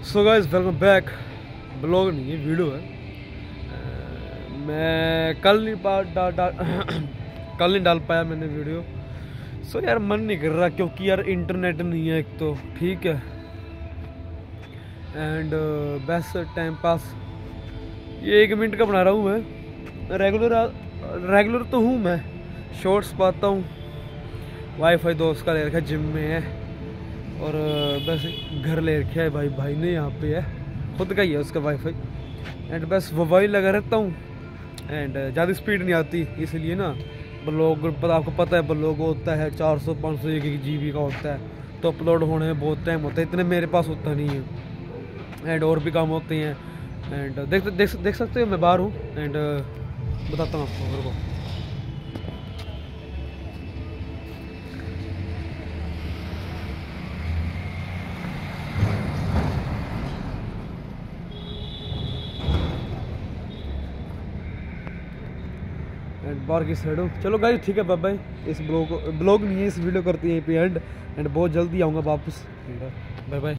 So guys welcome back blog नहीं है video है। मैं कल नहीं पा डा, डा, कल नहीं डाल पाया मैंने वीडियो सो so, यार मन नहीं कर रहा क्योंकि यार इंटरनेट नहीं है एक तो ठीक है। एंड बेस्ट टाइम पास ये एक मिनट का बना रहा हूँ मैं। रेगुलर रेगुलर तो हूँ मैं। शॉर्ट्स पाता हूँ। वाईफाई दोस्त का ले रखा जिम में है। और बस घर ले रखा है भाई भाई ने यहाँ पे है, खुद का ही है उसका वाईफाई एंड बस मोबाइल लगा रहता हूँ। एंड ज़्यादा स्पीड नहीं आती, इसलिए ना, ब्लॉग आपको पता है, ब्लॉग होता है चार सौ, पाँच सौ, एक एक जी बी का होता है। तो अपलोड होने में बहुत टाइम होता है, इतने मेरे पास होता नहीं है। एंड और भी काम होते हैं। एंड देख देख देख सकते हो मैं बाहर हूँ। एंड बताता हूँ आपको को बाहर की साइड चलो गाइस ठीक है बाय इस ब्लॉग ब्लॉग नहीं है, इस वीडियो करती है एंड एंड बहुत जल्दी आऊँगा वापस। Bye bye